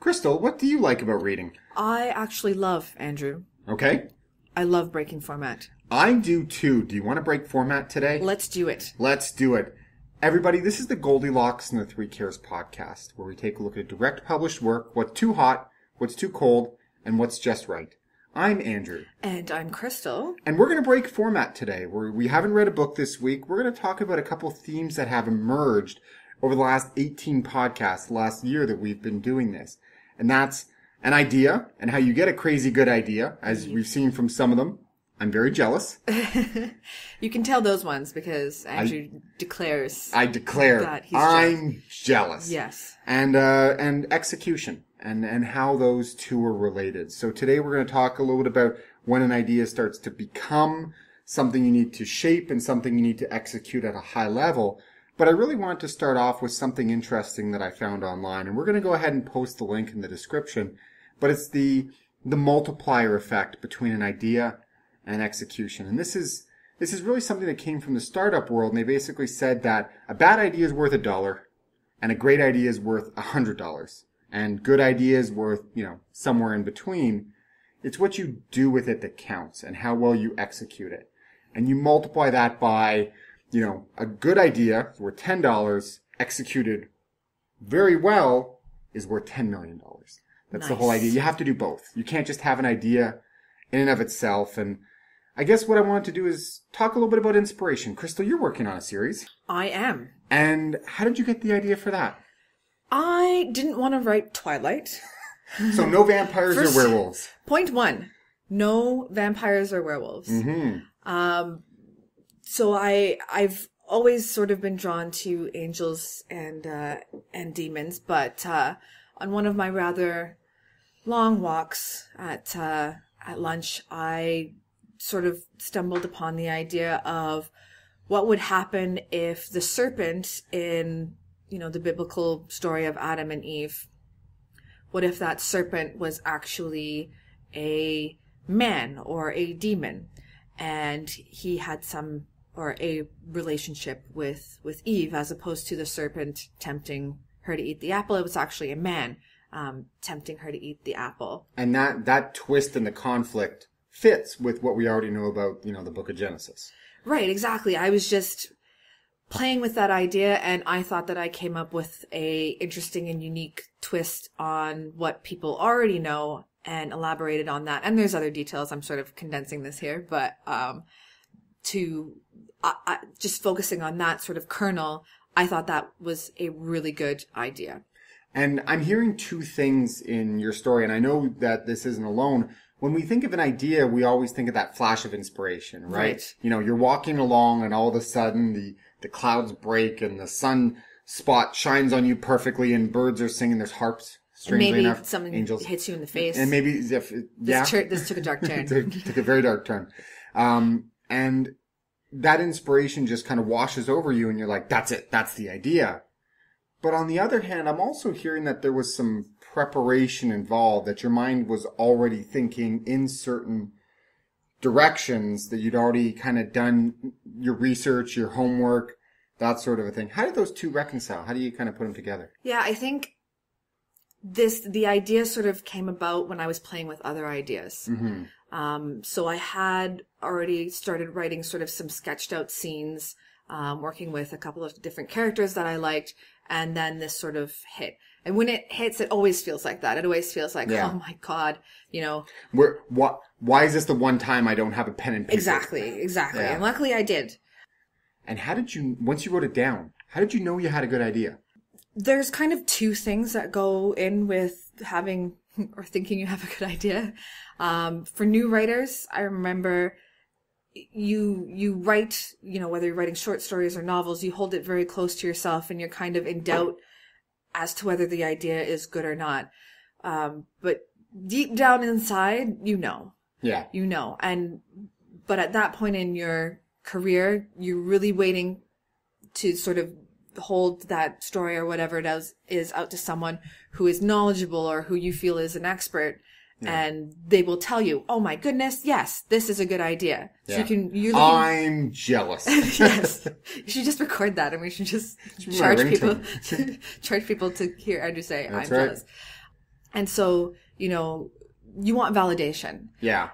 Crystal, what do you like about reading? I actually love Andrew. Okay. I love breaking format. I do too. Do you want to break format today? Let's do it. Let's do it. Everybody, this is the Goldilocks and the Three Cares podcast, where we take a look at direct published work, what's too hot, what's too cold, and what's just right. I'm Andrew, And I'm Crystal. and we're going to break format today. We're, we haven't read a book this week. We're going to talk about a couple themes that have emerged over the last 18 podcasts, last year that we've been doing this. And that's an idea and how you get a crazy good idea, as we've seen from some of them. I'm very jealous. You can tell those ones because Andrew declares. I declare That he's I'm jealous. yes. and uh, and execution and and how those two are related. So today we're going to talk a little bit about when an idea starts to become something you need to shape and something you need to execute at a high level. But I really want to start off with something interesting that I found online, and we're going to go ahead and post the link in the description. But it's the the multiplier effect between an idea and execution, and this is this is really something that came from the startup world. And they basically said that a bad idea is worth a dollar, and a great idea is worth a hundred dollars and good idea is worth you know somewhere in between it's what you do with it that counts and how well you execute it and you multiply that by you know a good idea worth ten dollars executed very well is worth ten million dollars. That's the whole idea. You have to do both. You can't just have an idea in and of itself. And i guess what i wanted to do is talk a little bit about inspiration. Crystal you're working on a series. I am. and how did you get the idea for that? I didn't want to write Twilight. So no vampires First- or werewolves. Point one no vampires or werewolves. hmm Um, so I I've always sort of been drawn to angels and uh, and demons, but uh, on one of my rather long walks at uh, at lunch, I sort of stumbled upon the idea of what would happen if the serpent in you know the biblical story of Adam and Eve what if that serpent was actually a man or a demon? And he had some or a relationship with with eve as opposed to the serpent tempting her to eat the apple. It was actually a man um, tempting her to eat the apple. And that that twist in the conflict fits with what we already know about you know the Book of Genesis. right exactly. I was just playing with that idea and i thought that i came up with a interesting and unique twist on what people already know and elaborated on that. And there's other details. I'm sort of condensing this here but um to I just focusing on that sort of kernel i thought that was a really good idea And I'm hearing two things in your story, and I know that this isn't alone. When we think of an idea, we always think of that flash of inspiration, right? Right. You know, you're walking along, and all of a sudden the the clouds break, and the sun spot shines on you perfectly, and birds are singing. There's harps, strangely maybe enough, something angels, hits you in the face and maybe if this, yeah, tur- this took a dark turn took, took a very dark turn. Um, and that inspiration just kind of washes over you and you're like, that's it. That's the idea. But on the other hand, I'm also hearing that there was some preparation involved, that your mind was already thinking in certain directions, that you'd already kind of done your research, your homework, that sort of a thing. How did those two reconcile? How do you kind of put them together? Yeah, I think this the idea sort of came about when I was playing with other ideas. Mm-hmm. Um, so I had already started writing sort of some sketched out scenes, um, working with a couple of different characters that I liked, and then this sort of hit. And when it hits, it always feels like that. It always feels like, Yeah. oh my god, you know, Where, what, why is this the one time I don't have a pen and paper? exactly, exactly. Yeah. And luckily, I did. And how did you, once you wrote it down, how did you know you had a good idea? there's kind of two things that go in with having or thinking you have a good idea. Um, for new writers, I remember you you write, you know, whether you're writing short stories or novels, you hold it very close to yourself, and you're kind of in doubt as to whether the idea is good or not. Um, but deep down inside, you know Yeah. you know and but at that point in your career you're really waiting to sort of hold that story or whatever it is is out to someone who is knowledgeable or who you feel is an expert and they will tell you oh my goodness yes this is a good idea so you can you're looking I'm jealous. yes you should just record that and we should just charge people charge people to hear andrew say That's i'm right. jealous And so, you know, you want validation. Yeah.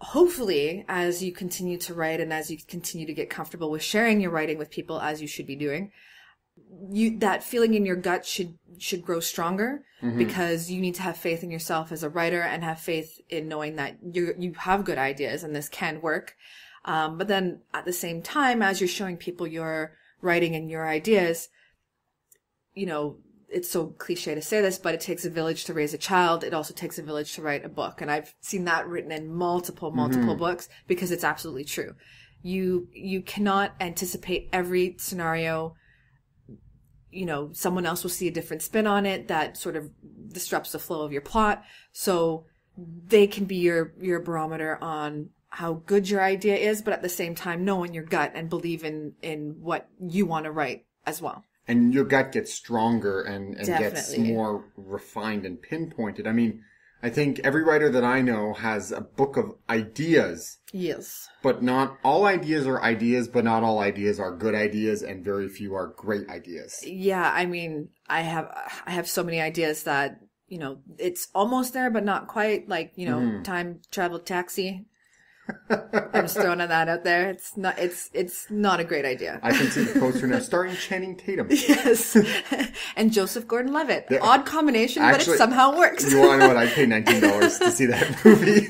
Hopefully, as you continue to write and as you continue to get comfortable with sharing your writing with people as you should be doing, you that feeling in your gut should should grow stronger because you need to have faith in yourself as a writer and have faith in knowing that you you have good ideas and this can work. Um, but then at the same time, as you're showing people your writing and your ideas, you know, it's so cliche to say this, but it takes a village to raise a child. It also takes a village to write a book. And I've seen that written in multiple, multiple books because it's absolutely true. You, you cannot anticipate every scenario. You know, someone else will see a different spin on it that sort of disrupts the flow of your plot. So they can be your, your barometer on how good your idea is, but at the same time, know in your gut and believe in, in what you want to write as well. and your gut gets stronger and, and gets more refined and pinpointed. I mean, I think every writer that I know has a book of ideas, Yes. but not all ideas are ideas, but not all ideas are good ideas, and very few are great ideas. Yeah, I mean, I have I have so many ideas that you know it's almost there, but not quite. Like you know, mm-hmm. time travel taxi. I'm just throwing that out there. It's not. It's it's not a great idea. I can see the poster now, starring Channing Tatum. yes, and Joseph Gordon-Levitt. Yeah. Odd combination, but it somehow works. You want to know what? I'd pay nineteen dollars to see that movie.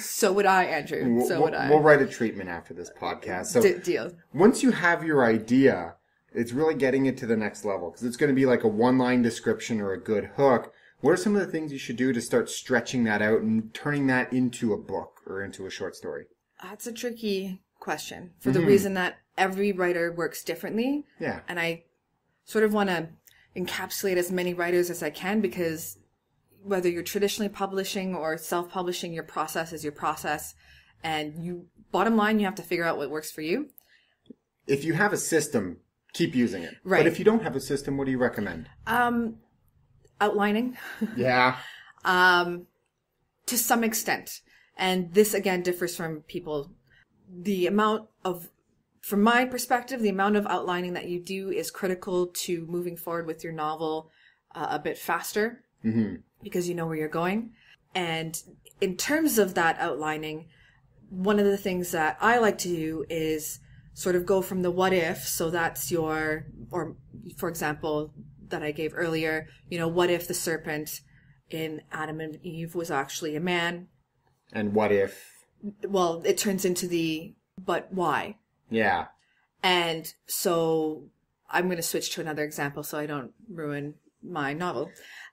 so would I, Andrew. we'll, So would I. we'll write a treatment after this podcast. So D- deal. once you have your idea, it's really getting it to the next level because it's going to be like a one line description or a good hook. What are some of the things you should do to start stretching that out and turning that into a book or into a short story? That's a tricky question for the reason that every writer works differently. Yeah. and I sort of want to encapsulate as many writers as I can because whether you're traditionally publishing or self-publishing, your process is your process, and you bottom line you have to figure out what works for you. If you have a system, keep using it. Right. But if you don't have a system, what do you recommend? Um, outlining Yeah. um, to some extent, and this again differs from people. The amount of from my perspective, the amount of outlining that you do is critical to moving forward with your novel uh, a bit faster hmm because you know where you're going. And in terms of that outlining, one of the things that I like to do is sort of go from the what if. So that's your, or for example, that I gave earlier, you know, what if the serpent in Adam and Eve was actually a man? And what if? Well, it turns into the, but why? Yeah. And so I'm going to switch to another example so I don't ruin my novel.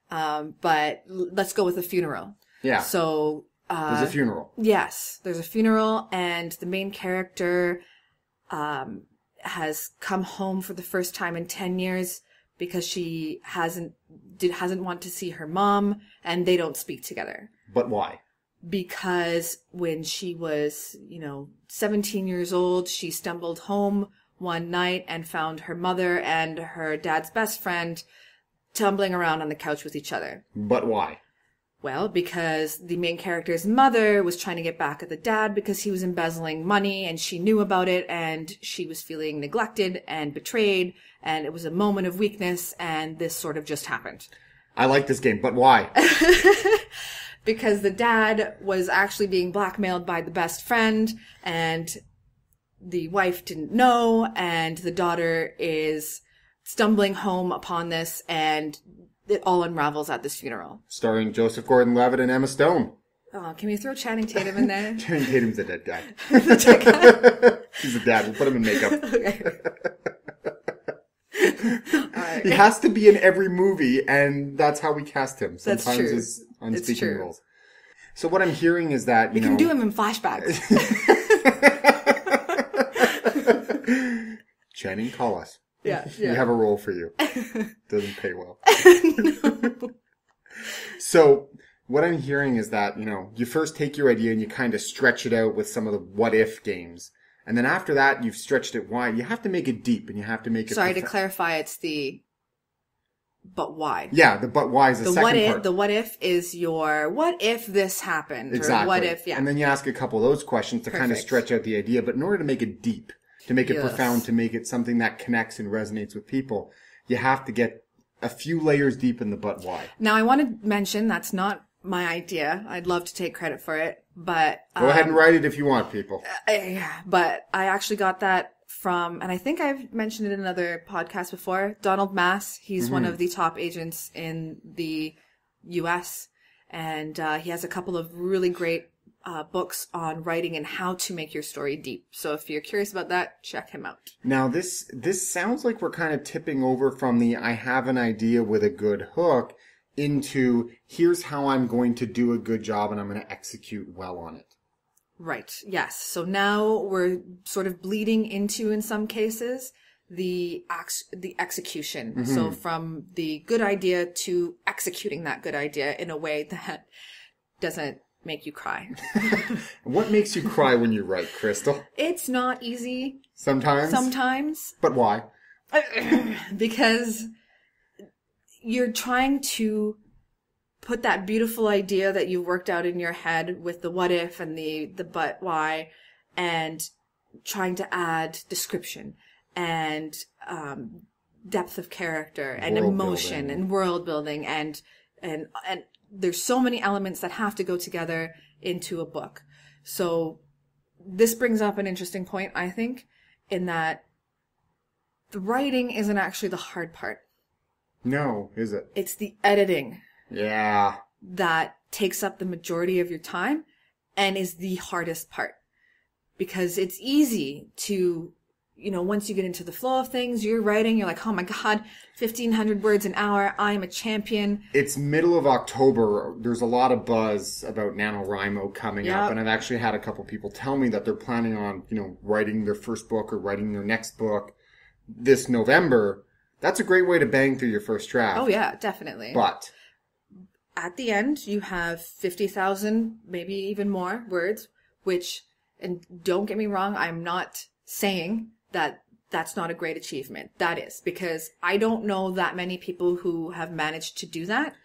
Um, but let's go with a funeral. Yeah. So, uh, There's a funeral. yes, there's a funeral and the main character, um, has come home for the first time in 10 years because she hasn't, did, hasn't want to see her mom and they don't speak together But why? because when she was, you know, 17 years old, she stumbled home one night and found her mother and her dad's best friend tumbling around on the couch with each other. But why? Well, because the main character's mother was trying to get back at the dad because he was embezzling money and she knew about it and she was feeling neglected and betrayed and it was a moment of weakness and this sort of just happened. I like this game, but why? because the dad was actually being blackmailed by the best friend and the wife didn't know and the daughter is stumbling home upon this and it all unravels at this funeral. Starring Joseph Gordon-Levitt and Emma Stone. Oh, can we throw Channing Tatum in there? Channing Tatum's a dead guy. He's a dad. We'll put him in makeup. okay. He has to be in every movie, and that's how we cast him. That's Sometimes true. it's on It's roles. So what I'm hearing is that you You know can do him in flashbacks. Channing, call us. Yeah, We have a role for you. Doesn't pay well. So what I'm hearing is that, you know, you first take your idea and you kind of stretch it out with some of the what if games. And then after that, you've stretched it wide. You have to make it deep and you have to make it. Sorry to clarify, it's the but why? Yeah, the but why is the, The second what if part. the what if is your what if this happened exactly. or what if yeah And then you ask a couple of those questions to kind of stretch out the idea. But in order to make it deep, to make it Yes. profound, to make it something that connects and resonates with people, you have to get a few layers deep in the but why. Now, I want to mention that's not my idea. I'd love to take credit for it, but Go ahead um, and write it if you want, people. I- but I actually got that from, and I think I've mentioned it in another podcast before. Donald Maass. He's one of the top agents in the U.S. and uh, he has a couple of really great uh, books on writing and how to make your story deep. So if you're curious about that, check him out. Now this this sounds like we're kind of tipping over from the I have an idea with a good hook into here's how I'm going to do a good job and I'm going to execute well on it. Right. Yes. So now we're sort of bleeding into, in some cases, the ex- the execution. So from the good idea to executing that good idea in a way that doesn't make you cry. What makes you cry when you write, Crystal? it's not easy Sometimes. sometimes But why? because you're trying to put that beautiful idea that you worked out in your head with the what if and the the but why and trying to add description and um, depth of character and World emotion building. and world building and and and there's so many elements that have to go together into a book so this brings up an interesting point i think in that the writing isn't actually the hard part No, is it? it's the editing Yeah. that takes up the majority of your time and is the hardest part because it's easy to you know once you get into the flow of things you're writing you're like oh my god 1500 words an hour i am a champion It's middle of October. There's a lot of buzz about NaNoWriMo coming Yep. up, and I've actually had a couple people tell me that they're planning on, you know, writing their first book or writing their next book this November. That's a great way to bang through your first draft. oh yeah definitely But at the end you have 50,000 maybe even more words which and don't get me wrong I'm not saying that that's not a great achievement. That is because I don't know that many people who have managed to do that.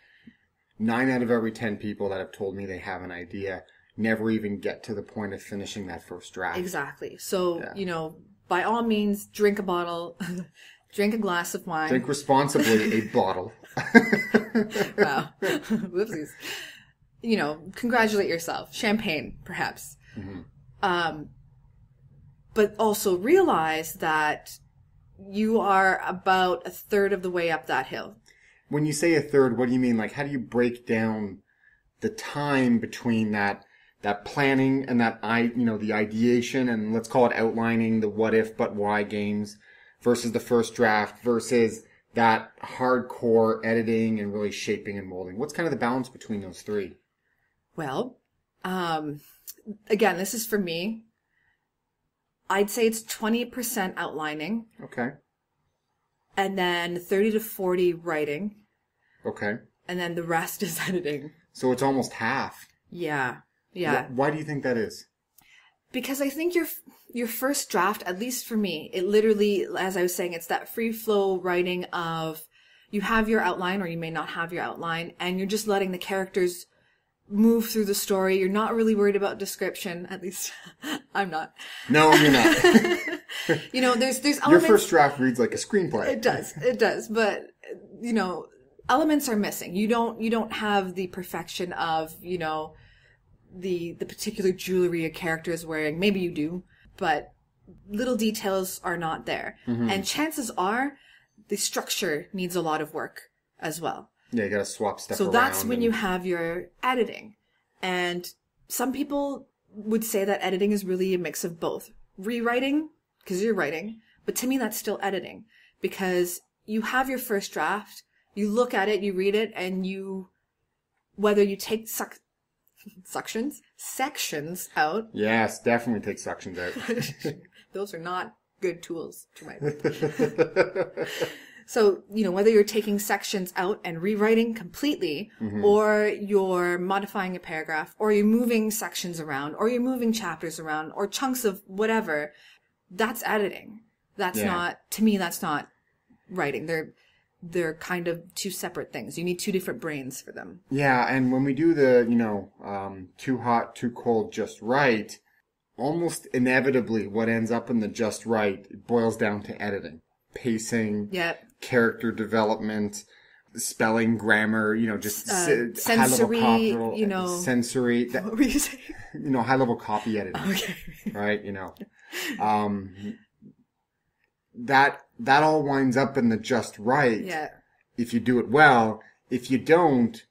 Nine out of every ten people that have told me they have an idea never even get to the point of finishing that first draft. exactly. So Yeah. you know by all means drink a bottle drink a glass of wine. Drink responsibly a bottle. wow. Whoopsies. You know congratulate yourself. Champagne perhaps. Um but also realize that you are about a third of the way up that hill When you say a third, what do you mean? Like, how do you break down the time between that that planning and that I, you know, the ideation and let's call it outlining the what if but why games versus the first draft versus that hardcore editing and really shaping and molding. What's kind of the balance between those three? well um again this is for me i'd say it's 20% outlining Okay. and then 30 to 40 writing Okay. and then the rest is editing So it's almost half. yeah yeah Wh- Why do you think that is? because I think your your first draft, at least for me, it literally, as I was saying, it's that free flow writing of you have your outline or you may not have your outline, and you're just letting the characters move through the story. You're not really worried about description, at least I'm not. No, you're not. You know, there's there's Your first draft reads like a screenplay. It does. It does. But you know, elements are missing. You don't you don't have the perfection of, you know, the the particular jewelry a character is wearing. Maybe you do, but little details are not there. Mm-hmm. And chances are the structure needs a lot of work as well. Yeah, you gotta swap stuff So that's when and- you have your editing. And some people would say that editing is really a mix of both. Rewriting, because you're writing, but to me that's still editing. Because you have your first draft, you look at it, you read it, and you, whether you take suck suctions, sections out, Yes, definitely take suctions out. those are not good tools to write So, you know, whether you're taking sections out and rewriting completely, or you're modifying a paragraph, or you're moving sections around, or you're moving chapters around, or chunks of whatever, that's editing. That's Yeah. not, to me, that's not writing. They're, they're kind of two separate things. You need two different brains for them. Yeah, and when we do the, you know, um, too hot, too cold, just right, almost inevitably what ends up in the just right boils down to editing, pacing, Yeah. character development, spelling, grammar, you know, just Uh, si- high level sensory, copy, you know- sensory, that, What were you saying? you know, high level copy editing, Okay. right? You know, um, that, that all winds up in the just right. Yeah. If you do it well, if you don't,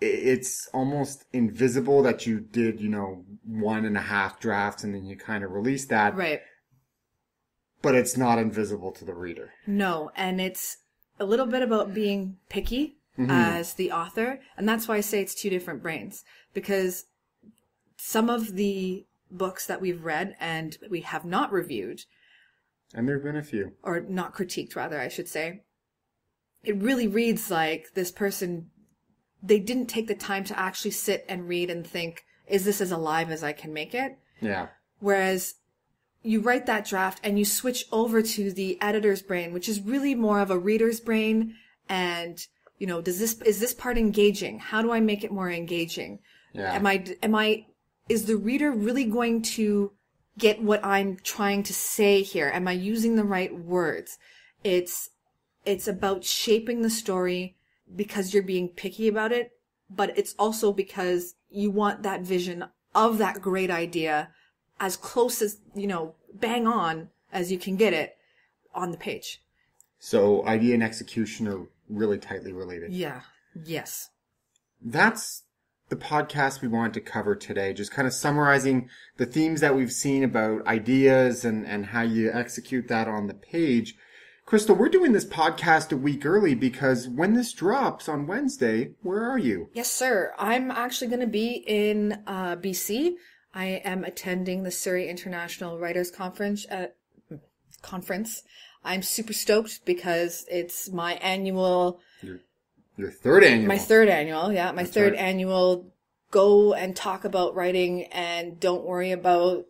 it's almost invisible that you did, you know, one and a half drafts and then you kind of release that, Right. But it's not invisible to the reader. No, and it's a little bit about being picky mm-hmm. as the author, and that's why I say it's two different brains because some of the books that we've read and we have not reviewed And there have been a few. or not critiqued rather, I should say. It really reads like this person they didn't take the time to actually sit and read and think, is this as alive as I can make it? Yeah. Whereas you write that draft and you switch over to the editor's brain, which is really more of a reader's brain. And, you know, does this, is this part engaging? How do I make it more engaging? Yeah. Am I, am I, is the reader really going to get what I'm trying to say here? Am I using the right words? It's, it's about shaping the story because you're being picky about it, but it's also because you want that vision of that great idea as close as, you know, bang on as you can get it on the page. So idea and execution are really tightly related. Yeah. Yes. That's the podcast we wanted to cover today. Just kind of summarizing the themes that we've seen about ideas and, and how you execute that on the page. Crystal, we're doing this podcast a week early because when this drops on Wednesday, where are you? Yes, sir. I'm actually going to be in uh, BC. I am attending the Surrey International Writers Conference. Uh, conference. I'm super stoked because it's my annual, Your third annual. my third annual, yeah, my That's third right. annual. Go and talk about writing, and don't worry about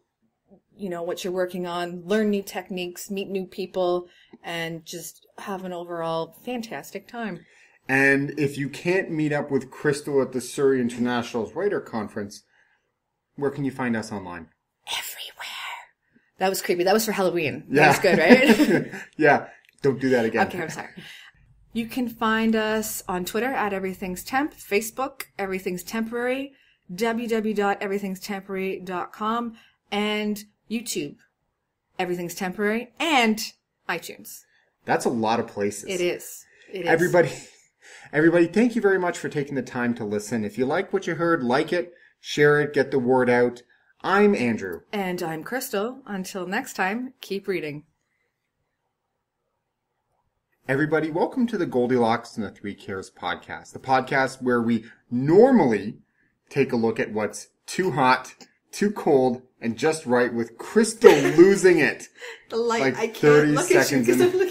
you know what you're working on. Learn new techniques, meet new people, and just have an overall fantastic time. And if you can't meet up with Crystal at the Surrey International's Writer Conference, where can you find us online? everywhere. That was creepy. That was for Halloween. Yeah. That was good, right? yeah. Don't do that again. okay, I'm sorry. You can find us on Twitter at Everything's Temp, Facebook, Everything's Temporary, www.everythingstemporary.com, and YouTube, Everything's Temporary, and iTunes. That's a lot of places. It is. It is. Everybody, everybody, thank you very much for taking the time to listen. If you like what you heard, like it, share it, get the word out. I'm Andrew. And I'm Crystal. Until next time, keep reading. Everybody, welcome to the Goldilocks and the Three Cares podcast, the podcast where we normally take a look at what's too hot, too cold, and just right with Crystal losing it. The light, Like I can't 30 look at you seconds because in. I'm looking